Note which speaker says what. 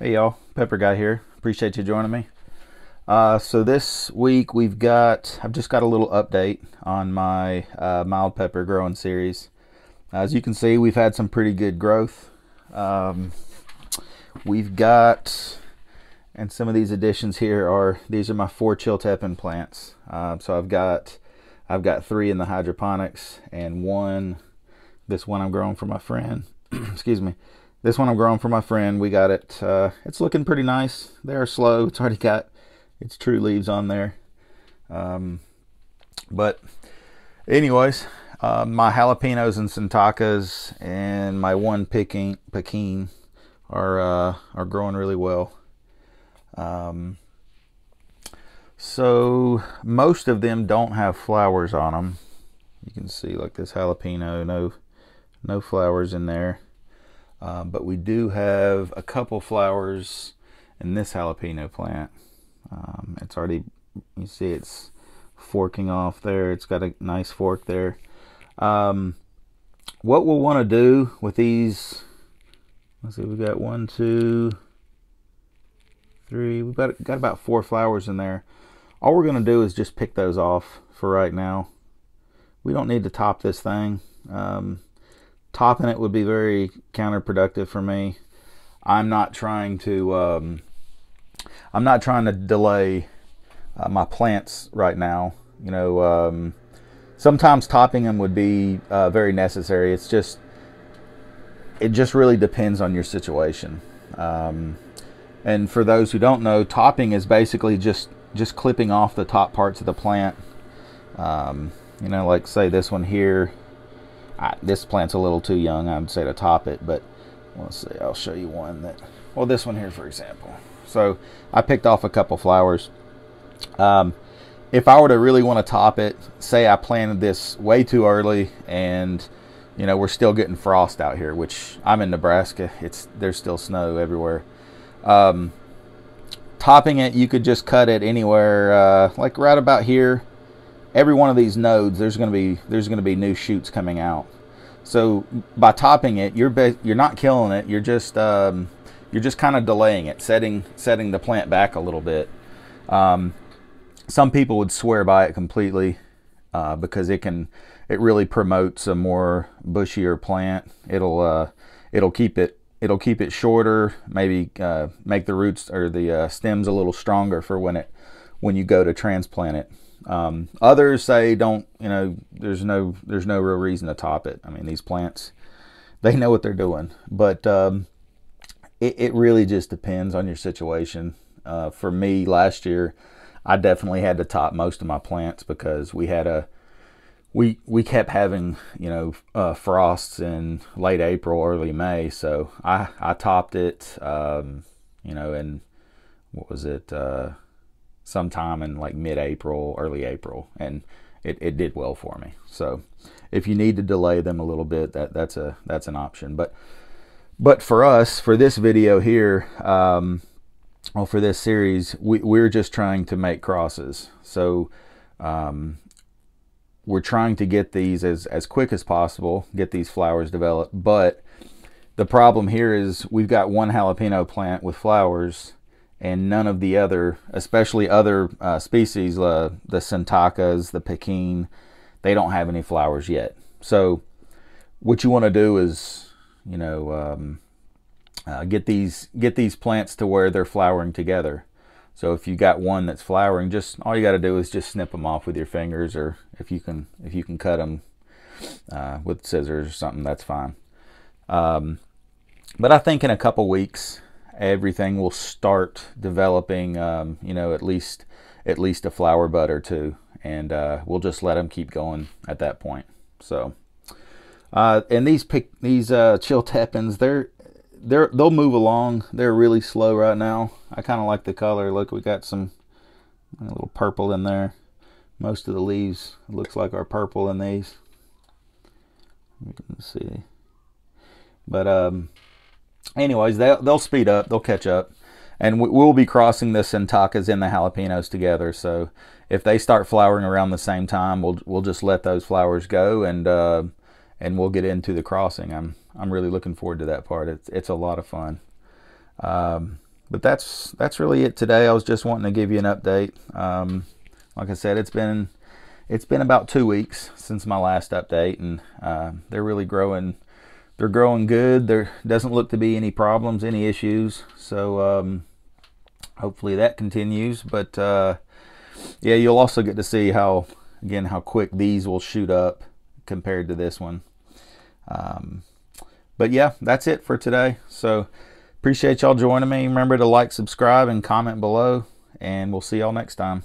Speaker 1: Hey y'all, Pepper Guy here. Appreciate you joining me. Uh, so this week we've got, I've just got a little update on my uh, mild pepper growing series. As you can see, we've had some pretty good growth. Um, we've got, and some of these additions here are, these are my four Chiltepin plants. Uh, so I've got, I've got three in the hydroponics and one, this one I'm growing for my friend, excuse me, this one I'm growing for my friend. We got it. Uh, it's looking pretty nice. They are slow. It's already got its true leaves on there. Um, but anyways, uh, my jalapenos and santakas and my one Piquin, Piquin are uh, are growing really well. Um, so most of them don't have flowers on them. You can see like this jalapeno, no no flowers in there. Uh, but we do have a couple flowers in this jalapeno plant. Um, it's already, you see it's forking off there. It's got a nice fork there. Um, what we'll want to do with these, let's see, we've got one, two, three, we've got, got about four flowers in there. All we're going to do is just pick those off for right now. We don't need to top this thing. Um, topping it would be very counterproductive for me. I'm not trying to um, I'm not trying to delay uh, my plants right now. You know, um, sometimes topping them would be uh, very necessary. It's just it just really depends on your situation. Um, and for those who don't know, topping is basically just just clipping off the top parts of the plant. Um, you know, like say this one here I, this plant's a little too young, I would say, to top it, but let's see, I'll show you one that, well, this one here, for example. So I picked off a couple flowers. Um, if I were to really want to top it, say I planted this way too early and you know we're still getting frost out here, which I'm in Nebraska. It's there's still snow everywhere. Um, topping it, you could just cut it anywhere, uh, like right about here, every one of these nodes there's going to be there's going to be new shoots coming out. So by topping it you're you're not killing it you're just um, you're just kind of delaying it setting setting the plant back a little bit. Um, some people would swear by it completely uh, because it can it really promotes a more bushier plant. It'll uh, it'll keep it it'll keep it shorter maybe uh, make the roots or the uh, stems a little stronger for when it when you go to transplant it um, others say don't, you know, there's no there's no real reason to top it. I mean, these plants, they know what they're doing, but um, it, it really just depends on your situation. Uh, for me, last year, I definitely had to top most of my plants because we had a we we kept having you know uh, frosts in late April, early May, so I I topped it, um, you know, and what was it? Uh, sometime in like mid-April, early April, and it, it did well for me. So if you need to delay them a little bit, that that's a that's an option. But but for us, for this video here, um, well, for this series, we, we're just trying to make crosses. So um, we're trying to get these as, as quick as possible, get these flowers developed. But the problem here is we've got one jalapeno plant with flowers and none of the other, especially other uh, species, uh, the Santakas, the Piquin, they don't have any flowers yet. So what you want to do is, you know, um, uh, get these get these plants to where they're flowering together. So if you got one that's flowering, just all you got to do is just snip them off with your fingers, or if you can if you can cut them uh, with scissors or something, that's fine. Um, but I think in a couple weeks, everything will start developing, um, you know, at least at least a flower bud or two, and uh, we'll just let them keep going at that point. So, uh, and these pick these uh, Chiltepins, they're they're they'll move along. They're really slow right now. I kind of like the color. Look, we got some a little purple in there. Most of the leaves looks like are purple in these. You can see, but um, anyways, they'll, they'll speed up, they'll catch up. And we'll be crossing the Santakas and the jalapenos together. So if they start flowering around the same time, we'll, we'll just let those flowers go and, uh, and we'll get into the crossing. I'm, I'm really looking forward to that part. It's, it's a lot of fun. Um, but that's that's really it today. I was just wanting to give you an update. Um, like I said, it's been it's been about two weeks since my last update, and uh, they're really growing. They're growing good. There doesn't look to be any problems, any issues. So um, hopefully that continues. But uh, yeah, you'll also get to see how again how quick these will shoot up compared to this one. Um, but yeah, that's it for today. So appreciate y'all joining me. Remember to like, subscribe, and comment below, and we'll see y'all next time.